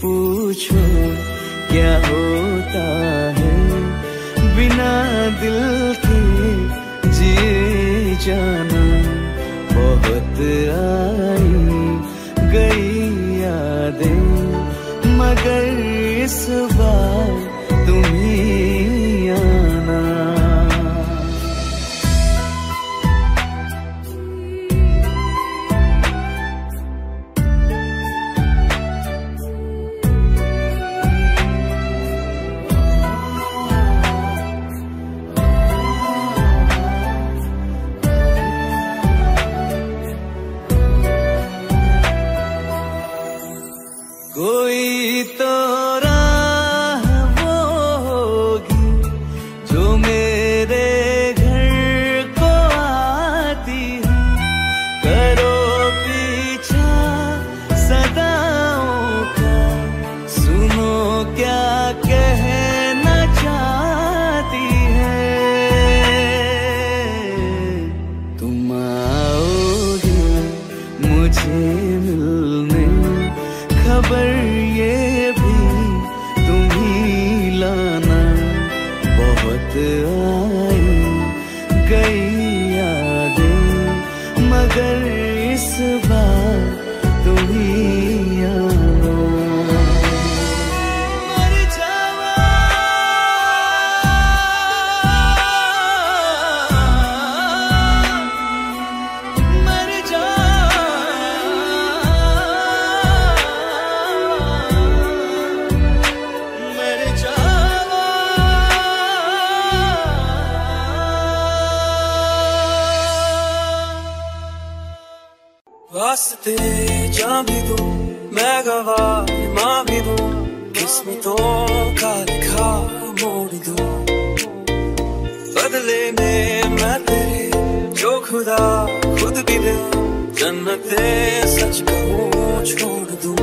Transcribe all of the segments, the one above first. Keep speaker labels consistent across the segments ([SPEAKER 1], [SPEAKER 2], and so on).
[SPEAKER 1] पूछो क्या होता है? बिना दिल के जी
[SPEAKER 2] जाना जा भी दूँ, मैं गवाह माँ भी दूँ। किस्मतों का लिखा मोड़ दूँ।
[SPEAKER 1] बदले में मैं तेरे, जो खुदा खुद भी दे, जन्नते सच कहूँ छोड़ दूँ।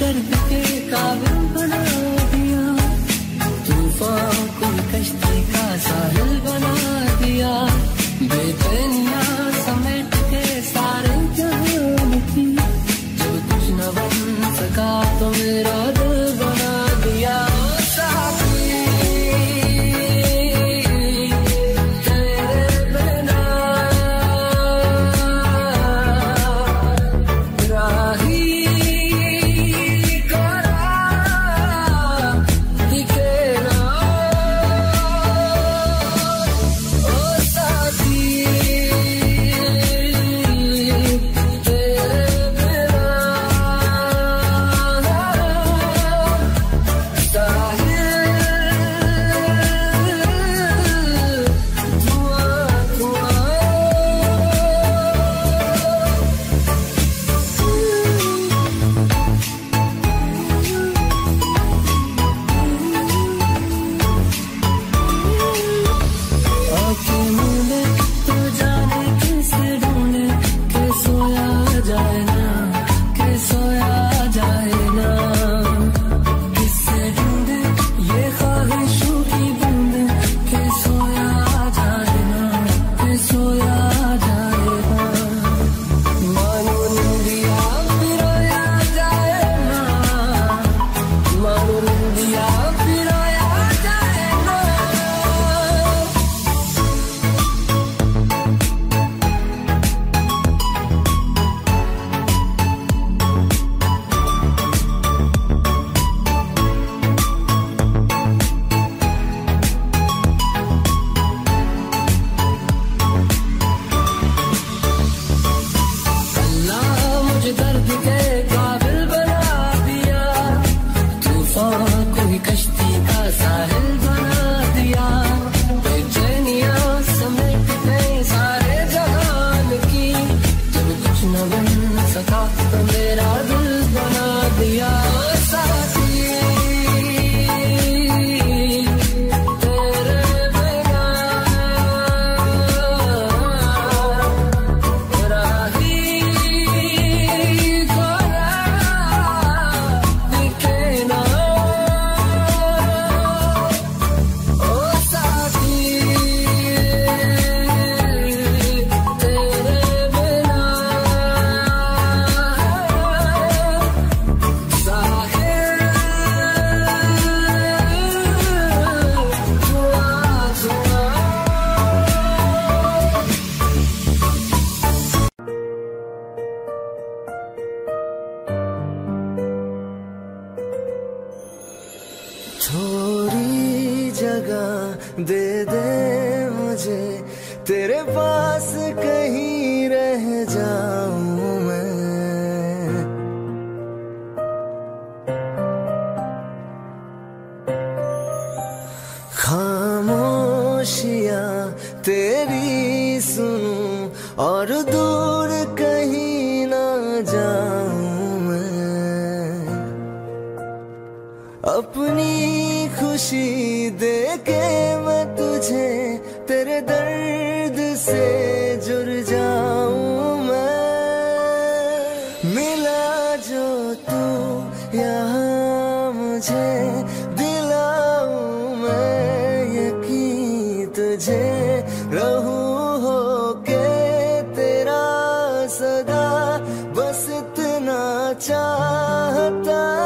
[SPEAKER 3] दर्द के काबिल बना दिया। तूफ़ान को कश्ती का साहिल बना
[SPEAKER 1] चाहता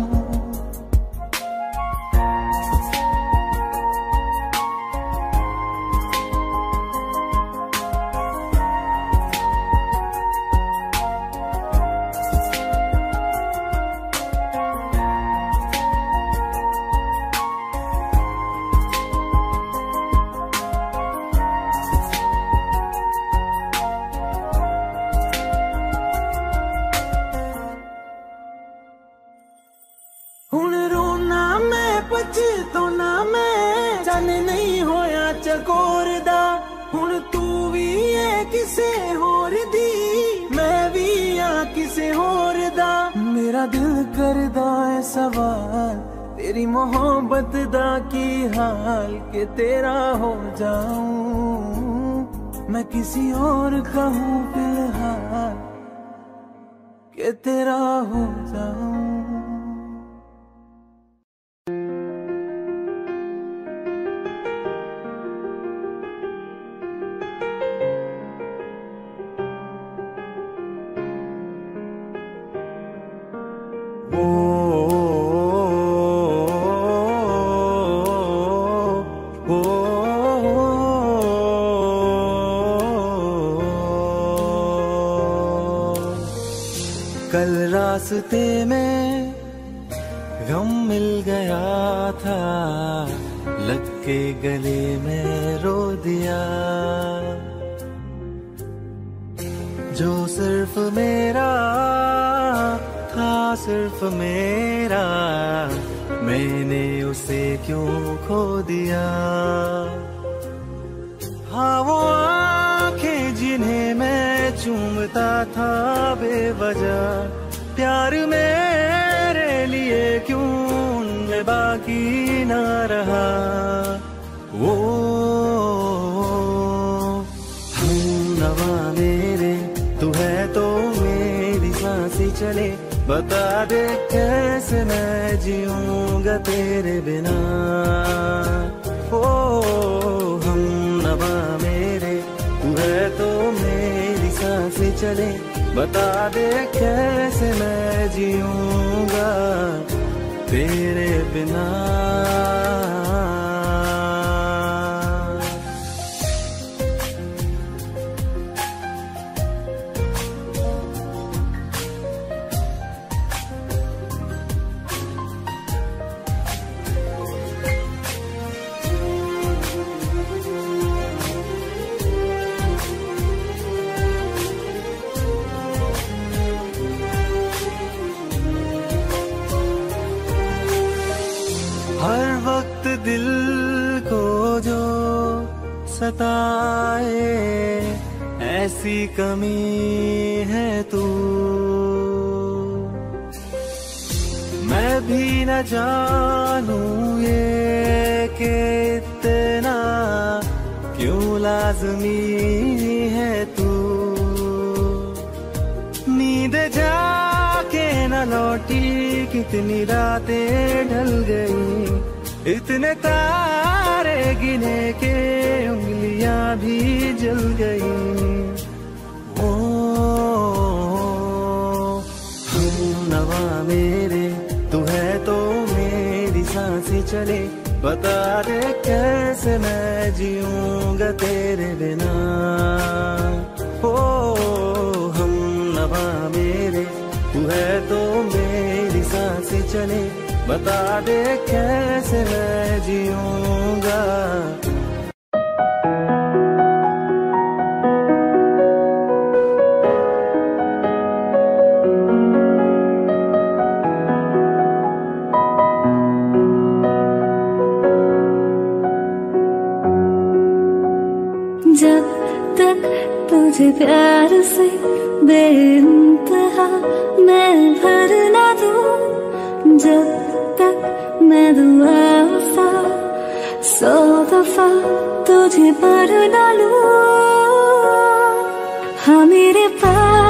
[SPEAKER 1] गले में रो दिया। जो सिर्फ़ मेरा था, सिर्फ़ मेरा। मैंने उसे क्यों खो दिया? हाँ वो आँखें जिन्हें मैं चूमता था बेवजह। प्यार मेरे लिए क्यों बाकी ना रहा? बता दे कैसे मैं जीऊँगा तेरे बिना? ओ, हम नवा मेरे तू है तो मेरी साँसें चले। बता दे कैसे मैं जीऊँगा तेरे बिना? सताए ऐसी कमी है तू। मैं भी न जानू ये कि इतना क्यों लाजमी है तू। नींद जाके न लौटी, कितनी रातें ढल गई। इतने तारे गिने के उंगलियाँ भी जल गई। ओ हम नवा मेरे, तू है तो मेरी साँसें चले। बता दे कैसे मैं जीऊँगा तेरे बिना। ओ, हम नवा मेरे, तू है तो मेरी साँसें चले। बता दे कैसे मैं जीऊँगा
[SPEAKER 2] बेइंतहा मैं भर ना दूँ, जब तक मैं दुआ वफा सौ दफ़ा तुझे पर ना लूँ। हाँ मेरे पास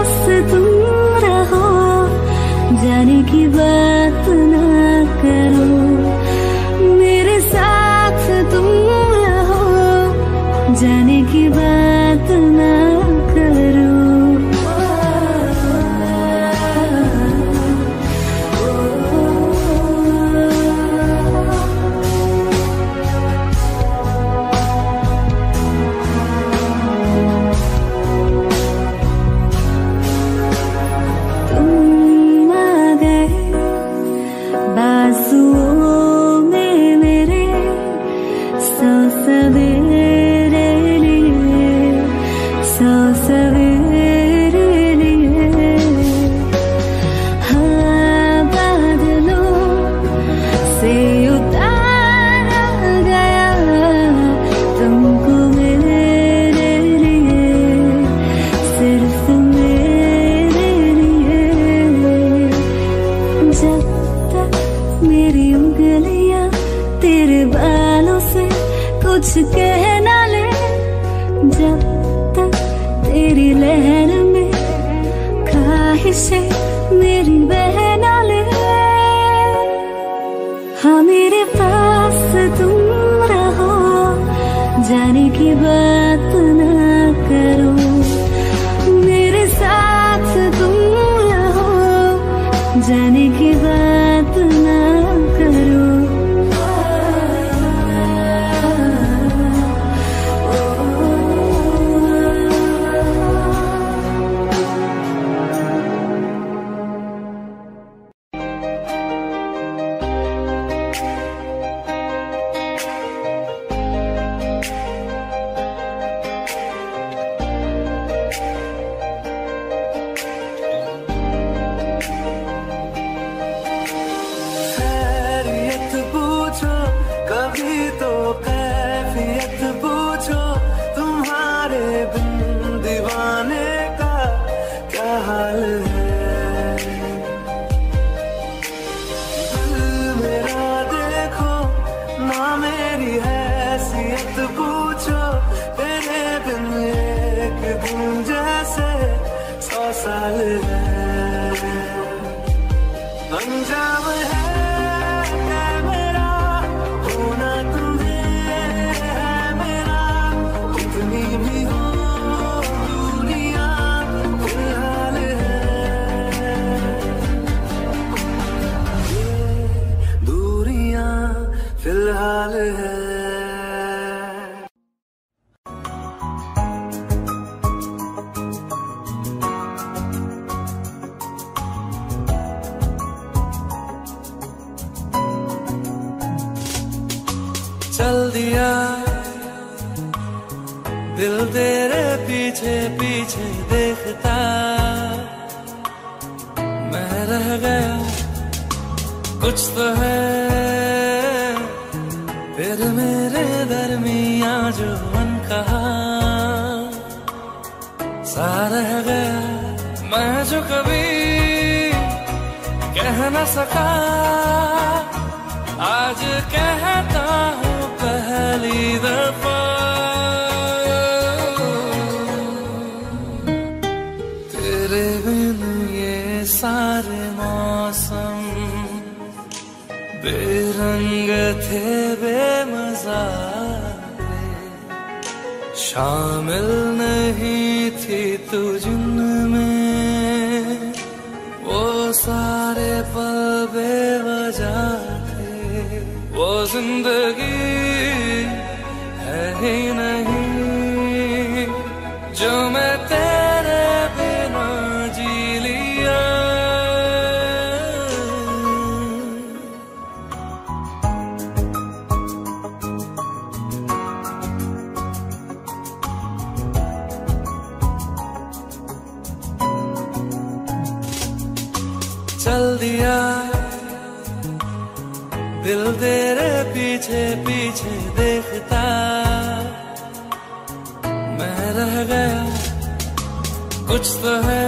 [SPEAKER 2] कुछ
[SPEAKER 1] तो है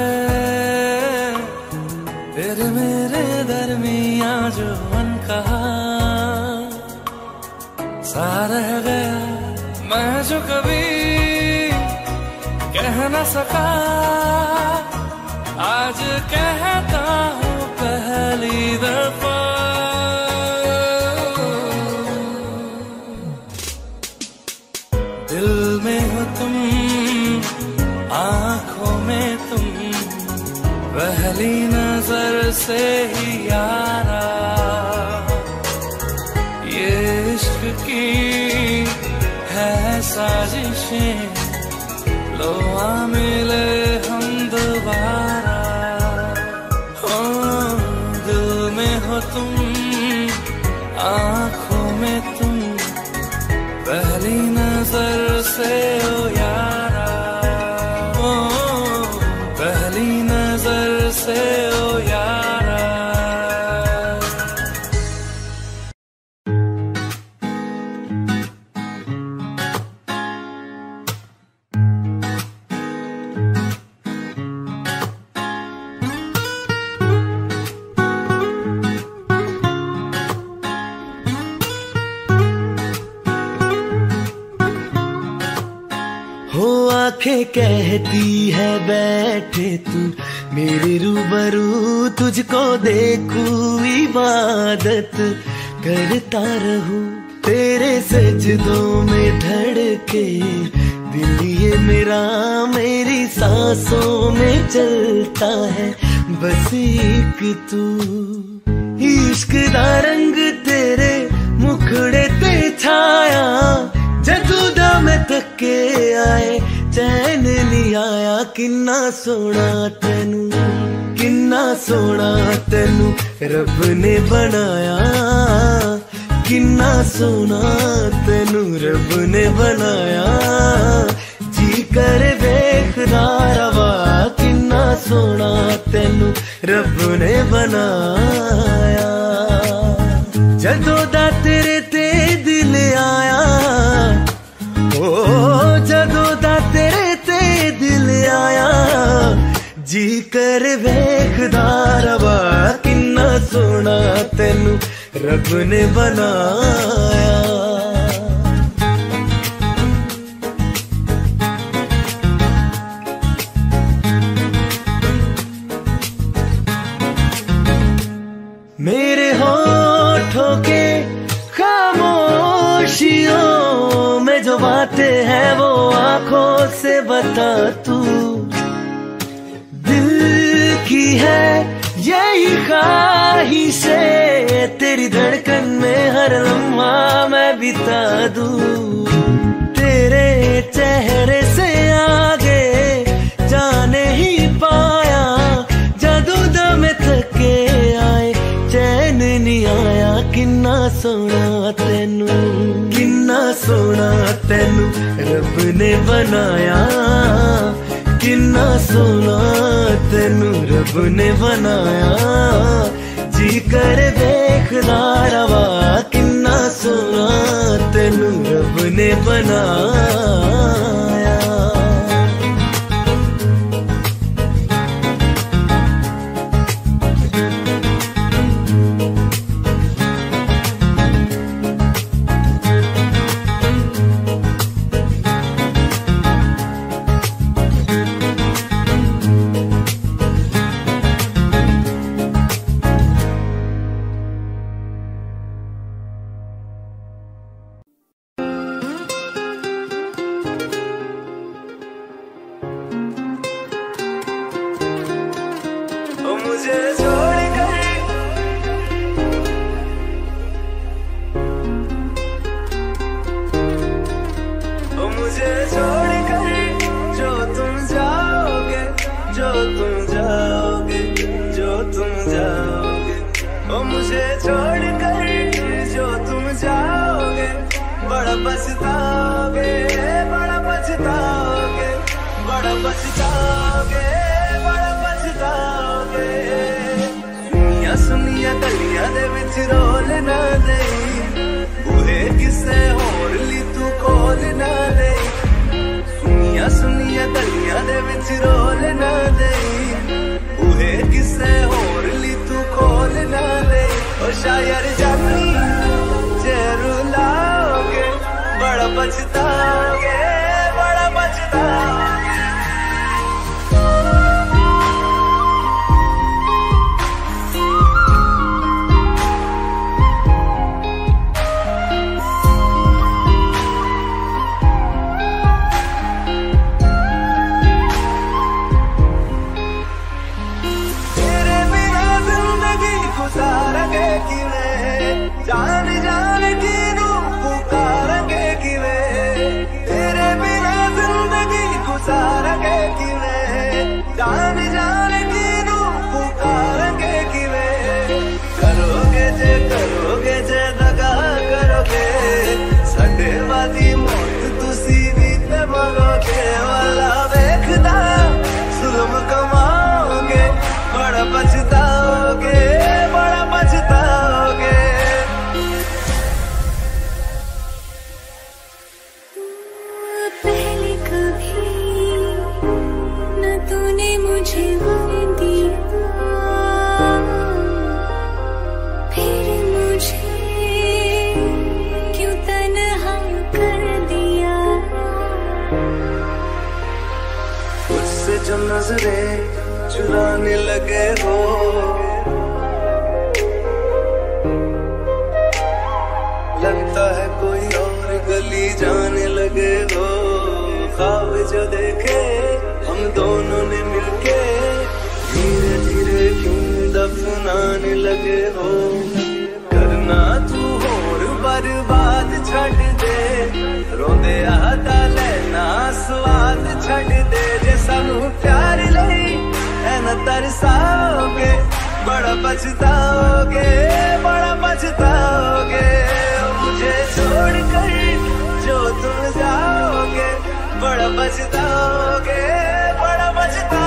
[SPEAKER 1] तेरे मेरे दरमिया जो मन कहा। सा गया मैं जो कभी कह न सका। आज कहता हूँ पहली दफ़ा
[SPEAKER 4] से ही यारा। ये इश्क की है साजिशें।
[SPEAKER 1] कहती है, बैठे तू, मेरे रूबरू तुझको देखूँ इबादत, करता रहूँ तेरे सजदों में धड़के, दिल ये मेरा, मेरी सांसों में चलता है, बस एक तू, इश्क दा रंग तेरे मुखड़े ते छाया जदू दा मैं थके आए, चैन ਮੈਂ ਕਿੰਨਾ ਸੋਹਣਾ ਤੈਨੂੰ, ਕਿੰਨਾ ਸੋਹਣਾ ਤੈਨੂੰ ਰੱਬ ਨੇ ਬਣਾਇਆ। ਕਿੰਨਾ ਸੋਹਣਾ ਤੈਨੂੰ ਰੱਬ ਨੇ ਬਣਾਇਆ। ਜੀ ਕਰ ਵੇਖਦਾ ਰਵਾ, ਕਿੰਨਾ ਸੋਹਣਾ ਤੈਨੂੰ ਰੱਬ ਨੇ ਬਣਾਇਆ। ਜਦੋਂ ਦਾ ਤੇਰੇ ਤੇ ਦਿਲ ਆਇਆ, ਓ ਜੀ ਕਰ ਵੇਖਦਾ ਰਵਾ ਕਿੰਨਾ ਸੋਹਣਾ ਤੈਨੂੰ ਰੱਬ ਨੇ ਬਣਾਇਆ मेरे होठों के खामोशियों में जो बातें हैं वो आंखों से बता तू है यही ख्वाहिश है। तेरी धड़कन में हर लम्हा मैं बिता दू। तेरे चेहरे से आगे जाने ही पाया। जादू दम थके आए, चैन नहीं आया। किन्ना सोना तेनू, किन्ना सोना तेनू रब ने बनाया। किन्ना सोना तेनू रब ने बनाया जी कर देखदा रवा किन्ना सोना तेनू रब ने बनाया के। धीरे धीरे तुम दफनाने लगे हो? करना तू और बर्बाद छड़ दे। रोंदे आता लेना, स्वाद छड़ दे। जे सानू प्यार लई एना तरसाओगे बड़ा पछताओगे बड़ा पछताओगे। मुझे छोड़ कर जो तुम जाओगे, बड़ा पछताओगे, बड़ा बचता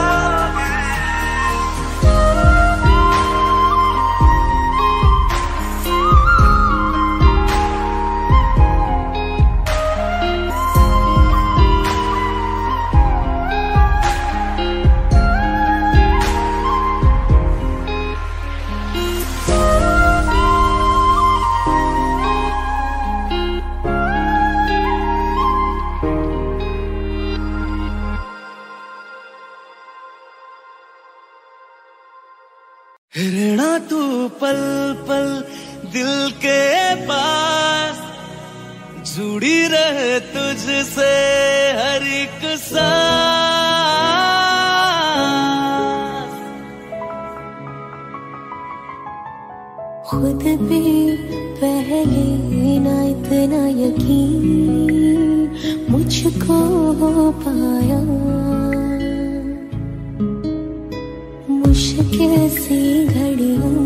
[SPEAKER 1] पल पल दिल के पास जुड़ी रहे तुझसे हर एक सांस।
[SPEAKER 2] खुद भी पहले ना इतना यकीन मुझको हो पाया। मुश्किल सी घड़ियों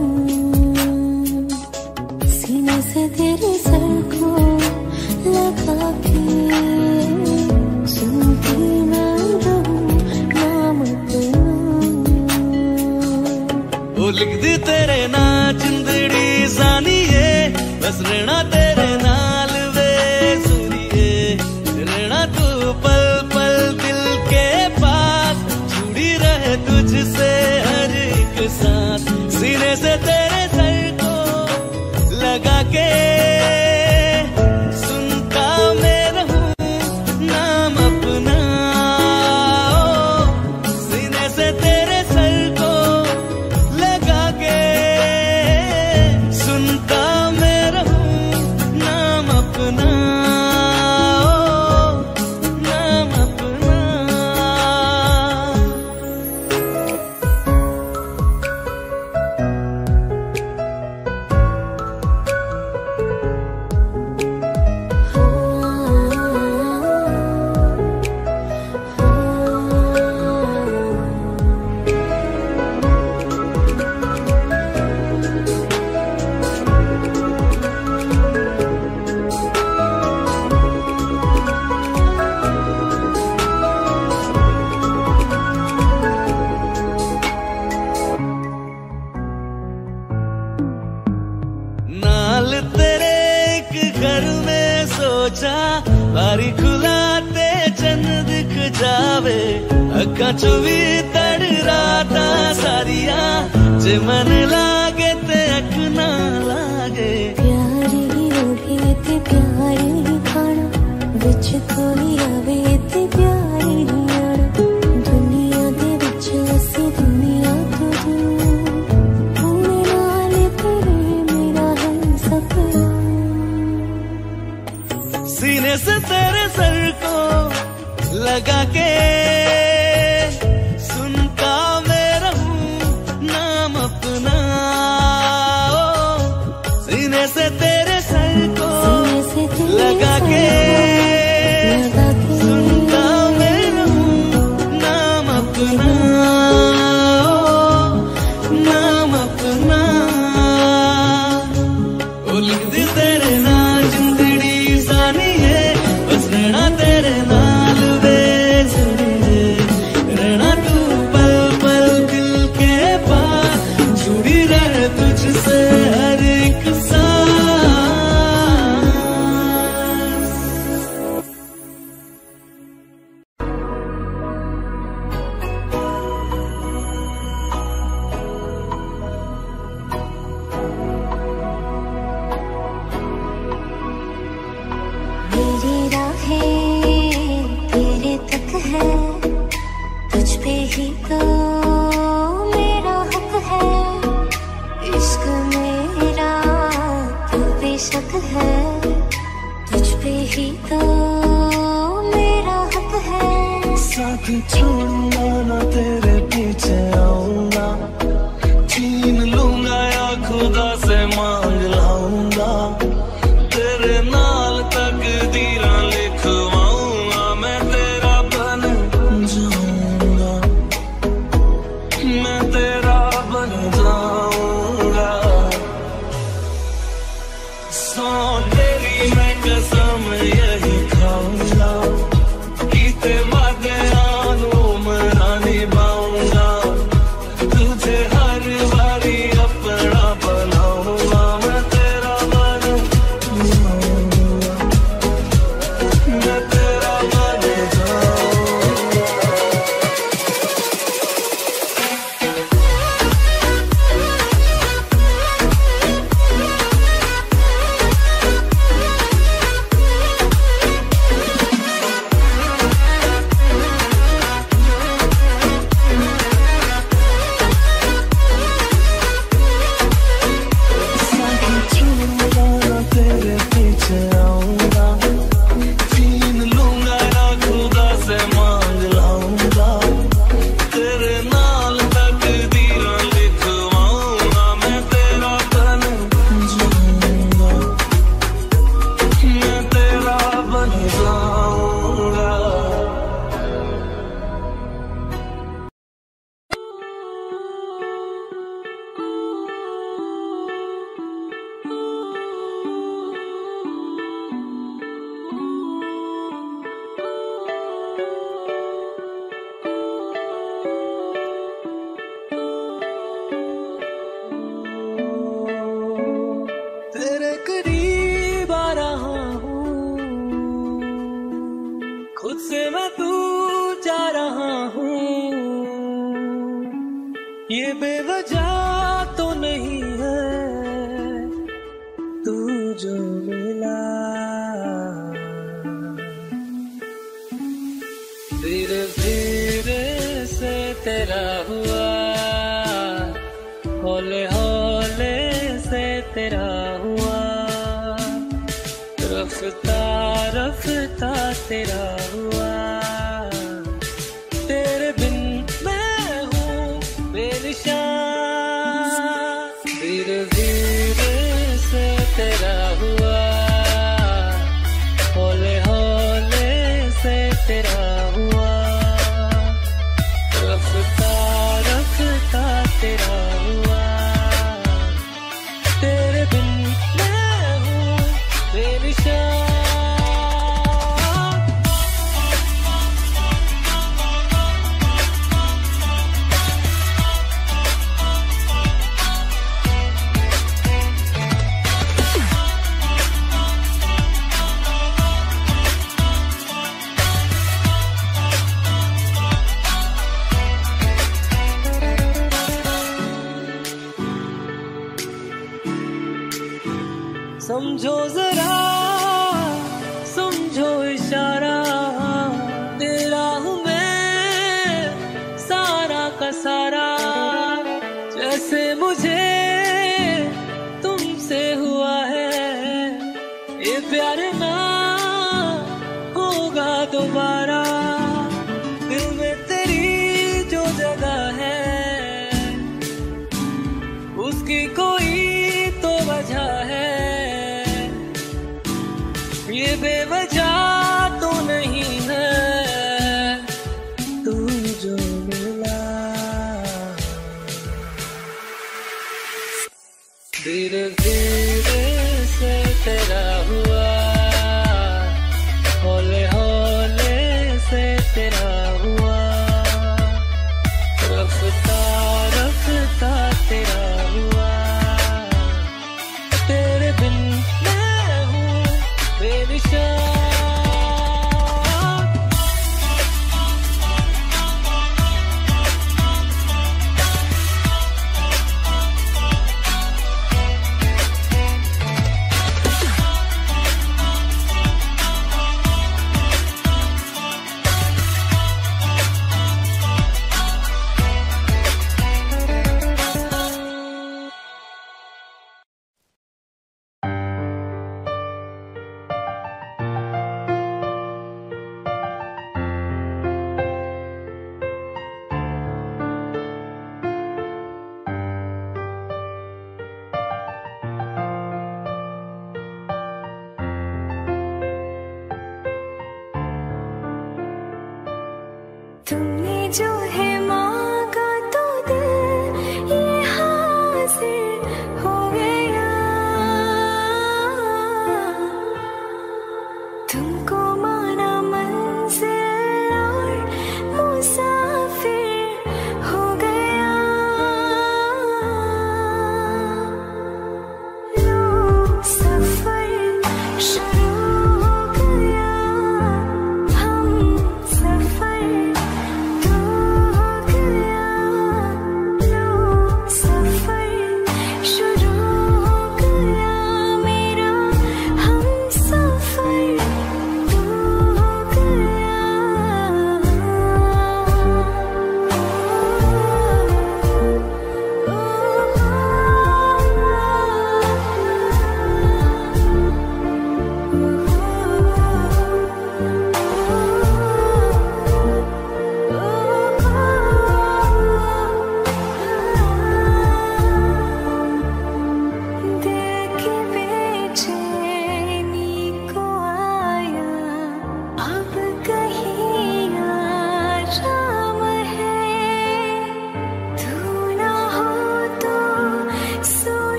[SPEAKER 1] ਇੱਕ ਦੀ ਤੇਰੇ ਨਾਲ ਚਿੰਦੜੀ ਜ਼ਾਨੀ ਏ ਬਸ ਰਹਿਣਾ ਤੇ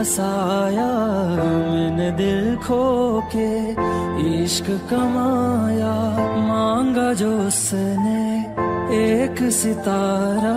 [SPEAKER 4] हंसाया मैंने दिल खो के इश्क कमाया मांगा जो उसने एक सितारा।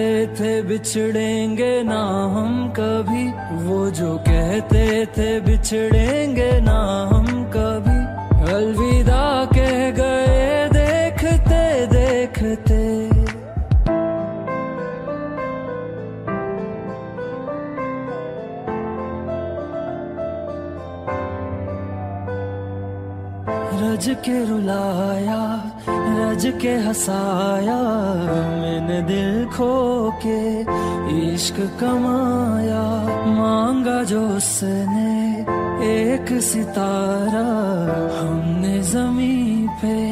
[SPEAKER 4] कहते थे बिछड़ेंगे ना हम कभी। वो जो कहते थे बिछड़ेंगे ना हम कभी। अलविदा। रज के रुलाया, रज के हसाया, मैंने दिल खो के इश्क कमाया। मांगा जो उसने एक सितारा, हमने जमी पे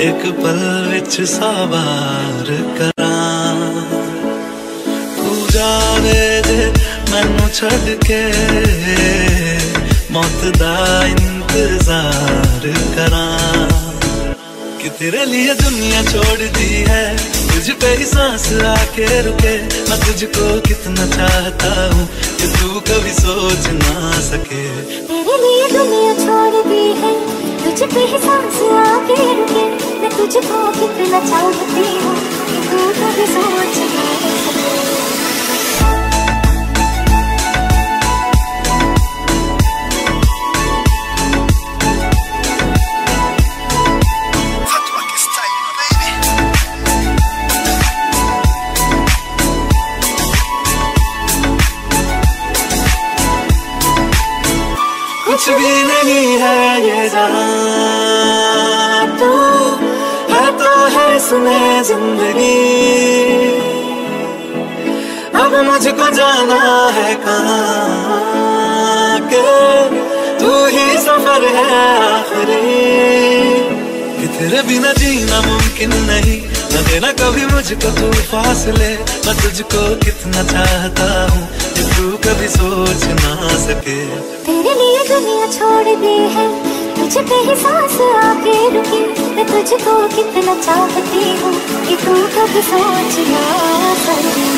[SPEAKER 1] एक पल विच सवार करा। तू जावे जे मैनू छड़ के। मौत दा इंतज़ार करा। कि तेरे लिए दुनिया छोड़ दी है, तुझ पे ही सांस आके रुके। मैं तुझको कितना चाहता हूँ कि तू कभी सोच ना सके।
[SPEAKER 2] तेरे लिए दुनिया छोड़ दी है तुझ पे ही सांस आके रुके, मैं तुझको कितना चाहती हूँ तू कभी सोच ना
[SPEAKER 1] है सुने ज़िंदगी। अब मुझको जाना है कहाँ के? तू ही सफ़र है आखिरी। तेरे बिना जीना मुमकिन नहीं। न देना कभी मुझको तू फासले। मैं तुझको कितना चाहता हूँ तू कभी सोच ना सके।
[SPEAKER 2] तेरे लिए दुनिया छोड़ दी है। तुझ सांस आके रुकी मैं तुझको कितना चाहती हूँ कि तू कभी सोच ना